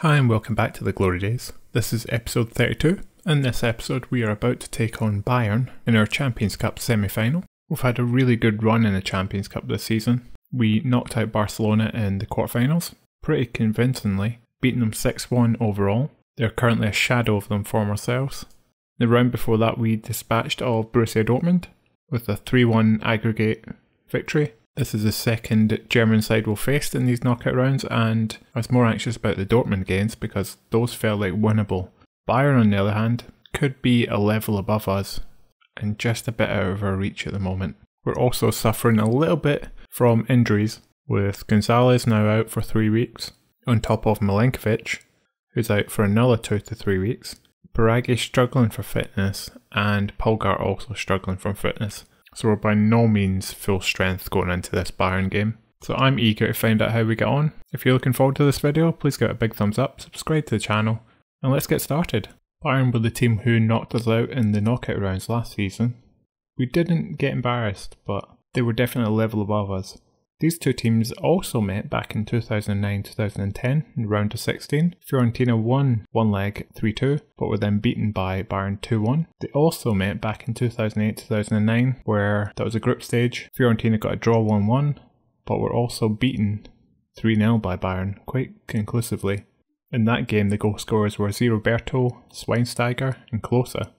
Hi, and welcome back to the Glory Days. This is episode 32. In this episode, we are about to take on Bayern in our Champions Cup semi final. We've had a really good run in the Champions Cup this season. We knocked out Barcelona in the quarterfinals pretty convincingly, beating them 6 1 overall. They're currently a shadow of them former selves. The round before that, we dispatched of Borussia Dortmund with a 3 1 aggregate victory. This is the second German side we'll face in these knockout rounds, and I was more anxious about the Dortmund games because those felt like winnable. Bayern, on the other hand, could be a level above us and just a bit out of our reach at the moment. We're also suffering a little bit from injuries, with Gonzalez now out for three weeks, on top of Milenkovic, who's out for another two to three weeks. Biraghi struggling for fitness, and Pulgar also struggling from fitness. So we're by no means full strength going into this Bayern game. So I'm eager to find out how we get on. If you're looking forward to this video, please give it a big thumbs up, subscribe to the channel, and let's get started. Bayern were the team who knocked us out in the knockout rounds last season. We didn't get embarrassed, but they were definitely a level above us. These two teams also met back in 2009-2010 in round of 16. Fiorentina won one leg 3-2, but were then beaten by Bayern 2-1. They also met back in 2008-2009, where that was a group stage. Fiorentina got a draw 1-1, but were also beaten 3-0 by Bayern quite conclusively. In that game, the goal scorers were Roberto, Schweinsteiger, and Klose.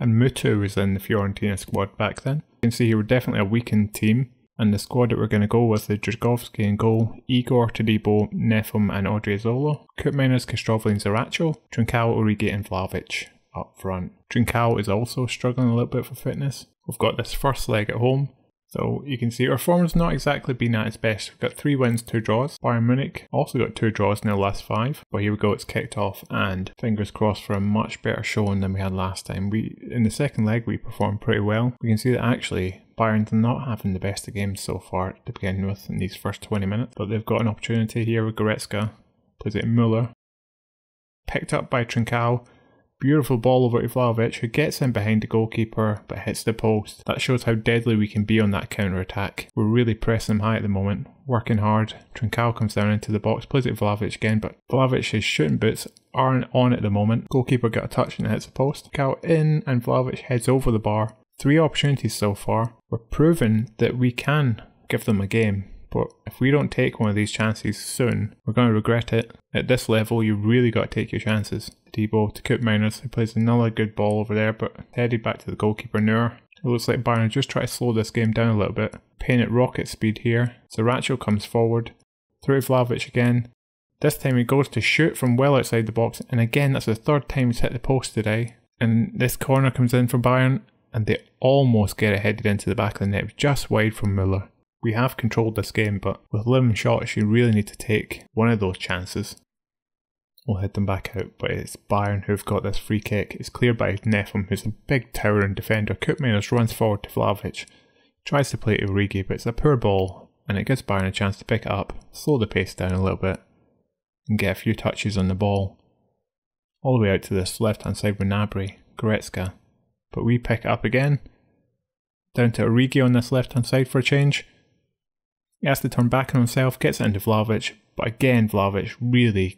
And Mutu was in the Fiorentina squad back then. You can see he were definitely a weakened team, and the squad that we're going to go with is Dragowski in goal, Igor, Todibo, Nefum and Odriozola, Koopmeiners, Castrovilli and Zaracho, Trincao, Origi and Vlahovic up front. Trincao is also struggling a little bit for fitness. We've got this first leg at home, so you can see our form's not exactly been at its best. We've got three wins, two draws. Bayern Munich also got two draws in their last five. But here we go, it's kicked off and fingers crossed for a much better showing than we had last time. We in the second leg we performed pretty well. We can see that actually Bayern's not having the best of games so far to begin with in these first 20 minutes, but they've got an opportunity here with Goretzka. Plays it Muller. Picked up by Trincao. Beautiful ball over to Vlahovic, who gets in behind the goalkeeper but hits the post. That shows how deadly we can be on that counter attack. We're really pressing high at the moment, working hard. Trincao comes down into the box, plays it Vlahovic again, but Vlahovic's shooting boots aren't on at the moment. Goalkeeper got a touch and hits the post. Trincao in, and Vlahovic heads over the bar. Three opportunities so far. We're proving that we can give them a game. But if we don't take one of these chances soon, we're going to regret it. At this level, you really got to take your chances. Debo to Koopmeiners, who plays another good ball over there, but headed back to the goalkeeper Neuer. It looks like Bayern just try to slow this game down a little bit. Paying at rocket speed here. Zaracho comes forward. Through Vlahovic again. This time he goes to shoot from well outside the box, and again that's the third time he's hit the post today. And this corner comes in for Bayern, and they almost get it headed into the back of the net, just wide from Muller. We have controlled this game, but with lim shots, you really need to take one of those chances. We'll head them back out, but it's Bayern who've got this free kick. It's cleared by Nefum, who's a big towering defender. Koopmeiners runs forward to Vlahovic, tries to play to Origi, but it's a poor ball, and it gives Bayern a chance to pick it up, slow the pace down a little bit, and get a few touches on the ball. All the way out to this left hand side with Gnabry, Goretzka, but we pick it up again. Down to Origi on this left hand side for a change. He has to turn back on himself, gets it into Vlahovic, but again Vlahovic really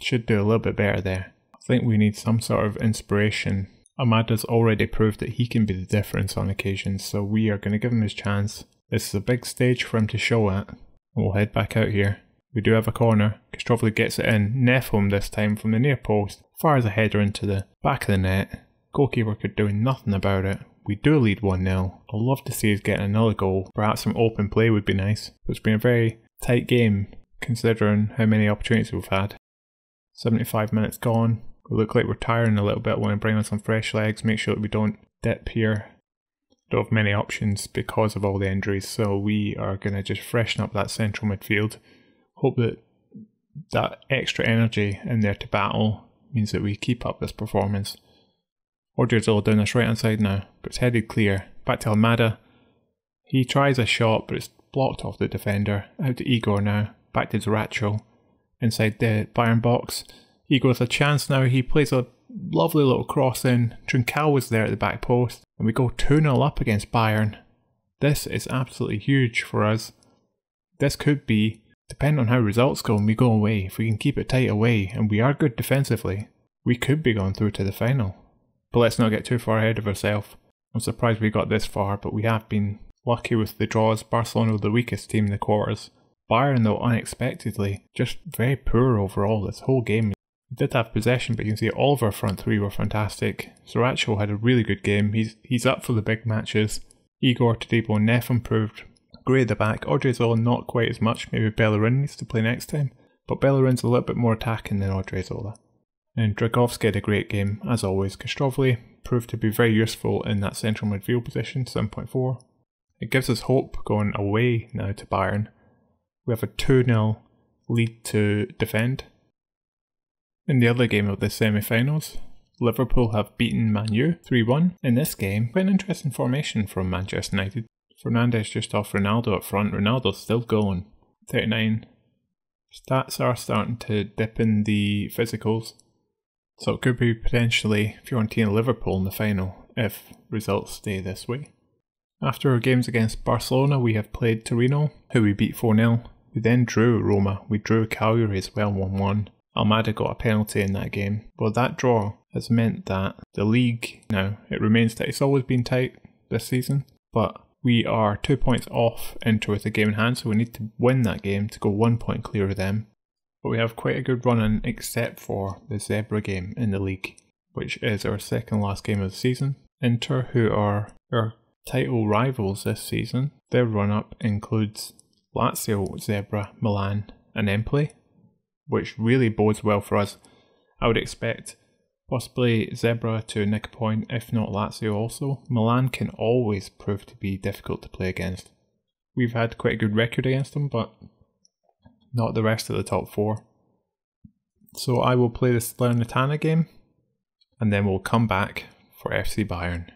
should do a little bit better there. I think we need some sort of inspiration. Almada's already proved that he can be the difference on occasions, so we are going to give him his chance. This is a big stage for him to show at. we'll head back out here. We do have a corner. Castrovilli gets it in. Nefum this time from the near post. Fires a header into the back of the net. Goalkeeper could do nothing about it. We do lead 1 0. I'd love to see us get another goal. Perhaps some open play would be nice. It's been a very tight game considering how many opportunities we've had. 75 minutes gone. We look like we're tiring a little bit. Want to bring on some fresh legs, make sure that we don't dip here. Don't have many options because of all the injuries, so we are going to just freshen up that central midfield. Hope that that extra energy in there to battle means that we keep up this performance. Odriozola down this right hand side now, but it's headed clear. Back to Almada. He tries a shot, but it's blocked off the defender. Out to Igor now. Back to Zaracho. Inside the Bayern box. Igor has a chance now. He plays a lovely little cross in. Trincao was there at the back post. And we go 2 0 up against Bayern. This is absolutely huge for us. This could be Depending on how results go and we go away, if we can keep it tight away and we are good defensively, we could be going through to the final. But let's not get too far ahead of ourselves. I'm surprised we got this far, but we have been lucky with the draws. Barcelona the weakest team in the quarters. Bayern, though, unexpectedly, just very poor overall this whole game. We did have possession, but you can see all of our front three were fantastic. Zaracho had a really good game. He's he's up for the big matches. Igor and Neff improved. Gray at the back. Odriozola not quite as much. Maybe Bellerin needs to play next time. But Bellerin's a little bit more attacking than Odriozola. And Dragowski had a great game, as always. Castrovilli proved to be very useful in that central midfield position, 7.4. It gives us hope going away now to Bayern. We have a 2 0 lead to defend. In the other game of the semi finals, Liverpool have beaten Man U 3 1. In this game, quite an interesting formation from Manchester United. Fernandes just off Ronaldo up front. Ronaldo's still going. 39. Stats are starting to dip in the physicals. So it could be potentially Fiorentina Liverpool in the final if results stay this way. After our games against Barcelona, we have played Torino, who we beat 4 0. We then drew Roma, we drew Cagliari as well 1 1. Almada got a penalty in that game. But that draw has meant that the league now, it remains tight. It's always been tight this season, but we are two points off Inter with a game in hand, so we need to win that game to go one point clear of them. But we have quite a good run in, except for the Zebra game in the league, which is our second last game of the season. Inter, who are our title rivals this season, their run up includes Lazio, Zebra, Milan, and Empoli, which really bodes well for us. I would expect possibly Zebra to nick a point, if not Lazio also. Milan can always prove to be difficult to play against. We've had quite a good record against them, but not the rest of the top four. So I will play the Salernitana game, and then we'll come back for FC Bayern.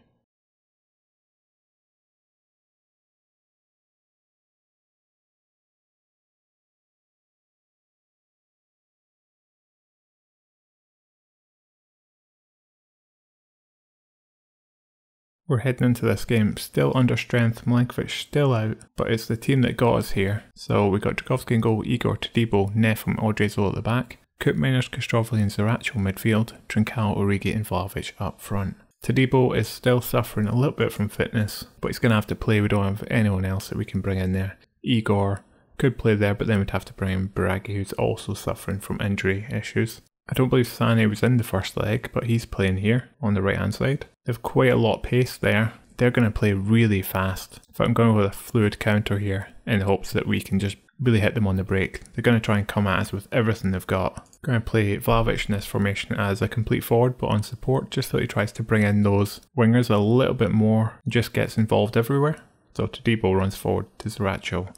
We're heading into this game still under strength, Milenkovic still out, but it's the team that got us here. So we got Dragowski in goal, Igor Todibo, Neff and Odriozola at the back, Koopmeiners, Castrovilli and Zaracho midfield, Trincao, Origi and Vlahovic up front. Todibo is still suffering a little bit from fitness, but he's going to have to play. We don't have anyone else that we can bring in there. Igor could play there, but then we'd have to bring in Biraghi, who's also suffering from injury issues. I don't believe Sane was in the first leg, but he's playing here on the right hand side. They've quite a lot of pace there. They're going to play really fast. So I'm going with a fluid counter here in the hopes that we can just really hit them on the break. They're going to try and come at us with everything they've got. Going to play Vlahovic in this formation as a complete forward but on support just so he tries to bring in those wingers a little bit more, just gets involved everywhere. So Todibo runs forward to Zaracho.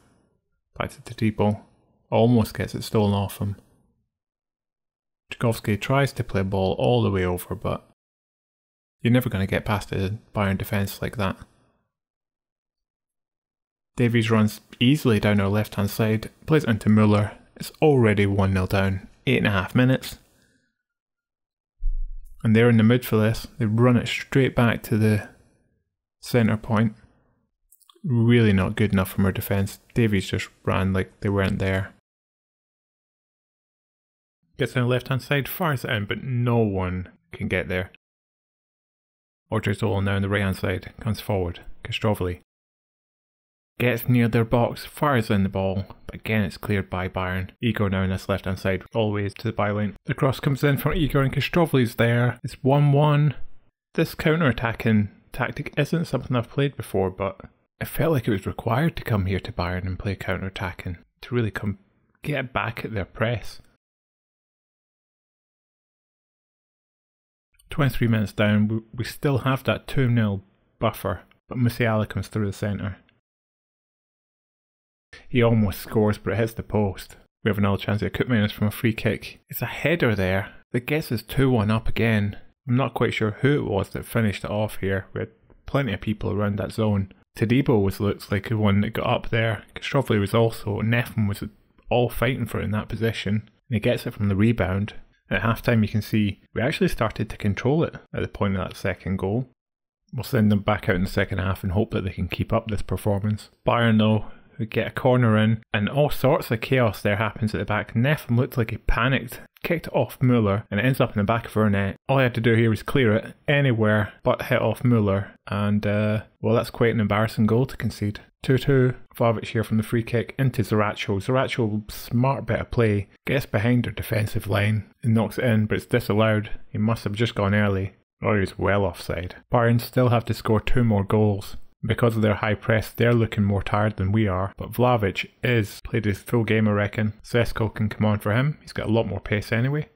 Back to Todibo. Almost gets it stolen off him. Tchaikovsky tries to play ball all the way over, but you're never going to get past a Bayern defence like that. Davies runs easily down our left hand side, plays it into Muller. It's already 1 0 down, 8.5 minutes. And they're in the mood for this. They run it straight back to the centre point. Really not good enough from our defence. Davies just ran like they weren't there. Gets on the left hand side, fires it in, but no one can get there. Odriozola now on the right hand side, comes forward, Castrovilli. Gets near their box, fires in the ball, but again it's cleared by Bayern. Igor now on this left hand side, always to the byline. The cross comes in from Igor and Castrovilli's there. It's 1 1. This counter attacking tactic isn't something I've played before, but it felt like it was required to come here to Bayern and play counter attacking to really come get back at their press. 23 minutes down, we, we still have that 2 0 buffer, but Musiala comes through the centre. He almost scores, but it hits the post. We have another chance here. Koopmeiners from a free kick. It's a header there that gets us 2 1 up again. I'm not quite sure who it was that finished it off here. We had plenty of people around that zone. Todibo was looks like the one that got up there. Castrovilli was also. Neffman was all fighting for it in that position. And he gets it from the rebound. At halftime, you can see we actually started to control it at the point of that second goal. We'll send them back out in the second half and hope that they can keep up this performance. Bayern, though, who get a corner in, and all sorts of chaos there happens at the back. Nefum looked like he panicked, kicked off Muller, and it ends up in the back of our net. All he had to do here was clear it anywhere but hit off Muller, and uh, well, that's quite an embarrassing goal to concede. 2 2, Vlahovic here from the free kick into Zaracho. Zaracho, smart bit of play, gets behind their defensive line and knocks it in, but it's disallowed. He must have just gone early, or he's well offside. Bayern still have to score two more goals. Because of their high press, they're looking more tired than we are. But Vlahovic is played his full game, I reckon. Sesko can come on for him. He's got a lot more pace anyway.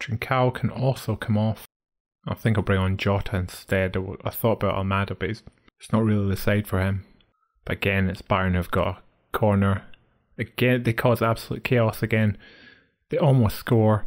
Trincao can also come off. I think I'll bring on Jota instead. I thought about Almada, but it's not really the side for him. But again, it's Bayern who've got a corner. Again, they cause absolute chaos again. They almost score.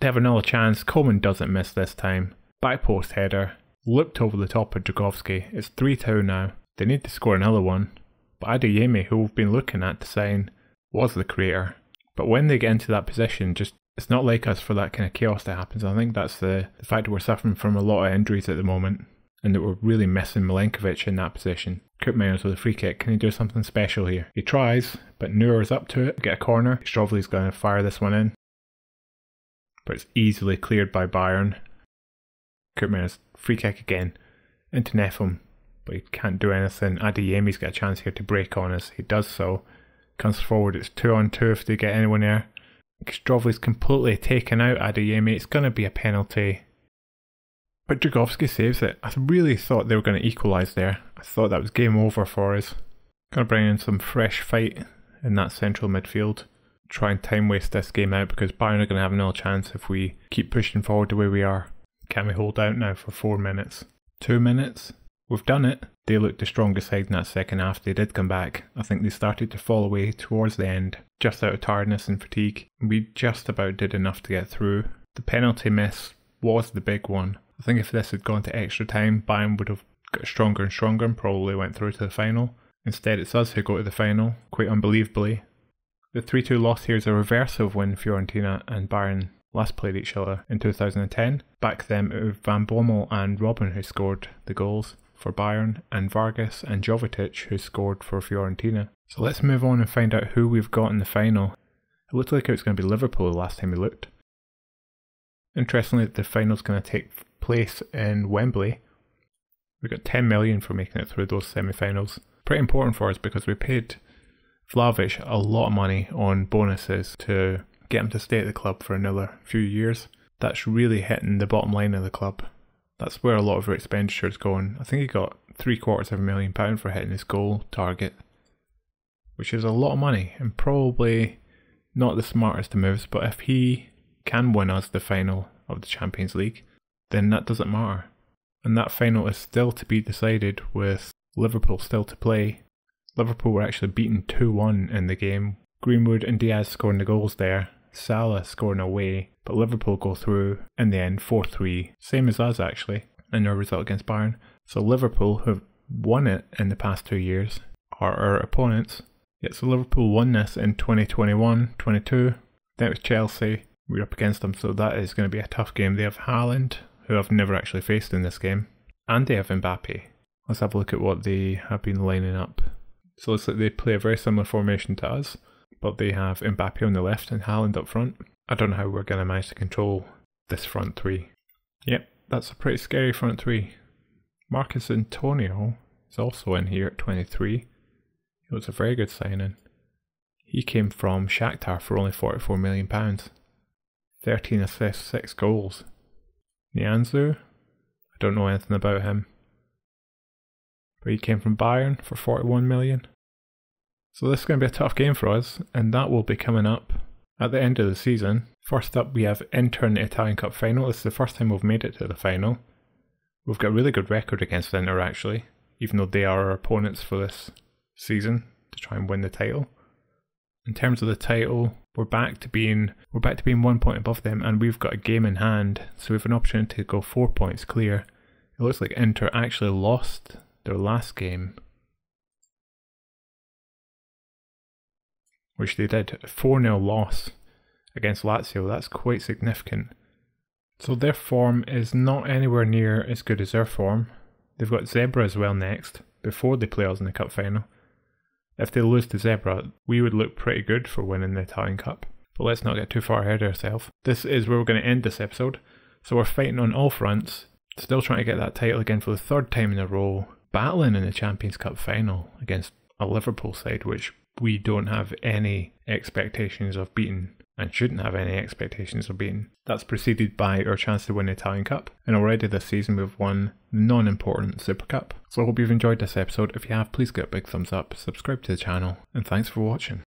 They have another chance. Coman doesn't miss this time. Back post header. Looped over the top of Dragowski. It's 3 2 now. They need to score another one. But Adeyemi, who we've been looking at to sign, was the creator. But when they get into that position, just it's not like us for that kind of chaos that happens. I think that's the, the fact we're suffering from a lot of injuries at the moment and that we're really missing Milenkovic in that position. Koopmeiners with a free kick. Can he do something special here? He tries, but Neuer's up to it. Get a corner. Strovli's going to fire this one in. But it's easily cleared by Bayern. Koopmeiners free kick again into Nefum, but he can't do anything. Adeyemi's got a chance here to break on us. He does so. Comes forward. It's two on two if they get anyone there. Strovli's completely taken out Adeyemi. It's going to be a penalty. But Dragowski saves it. I really thought they were going to equalise there. I thought that was game over for us. Going to bring in some fresh fight in that central midfield. Try and time waste this game out because Bayern are going to have no chance if we keep pushing forward the way we are. Can we hold out now for four minutes? Two minutes? We've done it. They looked the strongest side in that second half. They did come back. I think they started to fall away towards the end, just out of tiredness and fatigue. We just about did enough to get through. The penalty miss was the big one. I think if this had gone to extra time, Bayern would have got stronger and stronger and probably went through to the final. Instead, it's us who go to the final, quite unbelievably. The 3 2 loss here is a reverse of when Fiorentina and Bayern last played each other in 2010. Back then, it was Van Bommel and Robben who scored the goals for Bayern, and Vargas and Jovetic who scored for Fiorentina. So let's move on and find out who we've got in the final. It looked like it was going to be Liverpool the last time we looked. Interestingly, the final's going to take place in Wembley. We got 10 million for making it through those semi-finals. Pretty important for us because we paid Vlahovic a lot of money on bonuses to get him to stay at the club for another few years. That's really hitting the bottom line of the club. That's where a lot of our expenditure is going. I think he got three quarters of a million pound for hitting his goal target, which is a lot of money and probably not the smartest of moves. But if he can win us the final of the Champions League, then that doesn't matter. And that final is still to be decided with Liverpool still to play. Liverpool were actually beaten 2 1 in the game. Greenwood and Diaz scoring the goals there. Salah scoring away, but Liverpool go through in the end 4 3. Same as us actually, in their result against Bayern. So Liverpool, who've won it in the past two years, are our opponents. Yet so Liverpool won this in 2021 22. Then was Chelsea. We're up against them, so that is going to be a tough game. They have Haaland, who I've never actually faced in this game, and they have Mbappe. Let's have a look at what they have been lining up. So it looks like they play a very similar formation to us, but they have Mbappe on the left and Haaland up front. I don't know how we're going to manage to control this front three. Yep, that's a pretty scary front three. Marcus Antonio is also in here at 23. It was a very good signing. He came from Shakhtar for only £44 million. 13 assists, 6 goals. Nianzou, I don't know anything about him. But he came from Bayern for 41 million. So this is going to be a tough game for us, and that will be coming up at the end of the season. First up, we have Inter in the Italian Cup final. This is the first time we've made it to the final. We've got a really good record against Inter, actually, even though they are our opponents for this season to try and win the title. In terms of the title, we're back to being we're back to being one point above them, and we've got a game in hand, so we have an opportunity to go four points clear. It looks like Inter actually lost their last game, which they did, a 4 0 loss against Lazio. That's quite significant. So their form is not anywhere near as good as their form. They've got Zebra as well next, before they play us in the cup final. If they lose to Zebra, we would look pretty good for winning the Italian Cup. But let's not get too far ahead of ourselves. This is where we're going to end this episode. So we're fighting on all fronts, still trying to get that title again for the third time in a row, battling in the Champions Cup final against a Liverpool side which we don't have any expectations of beating and shouldn't have any expectations of beating. That's preceded by our chance to win the Italian Cup, and already this season we've won the non important Super Cup. So I hope you've enjoyed this episode. If you have, please give it a big thumbs up, subscribe to the channel, and thanks for watching.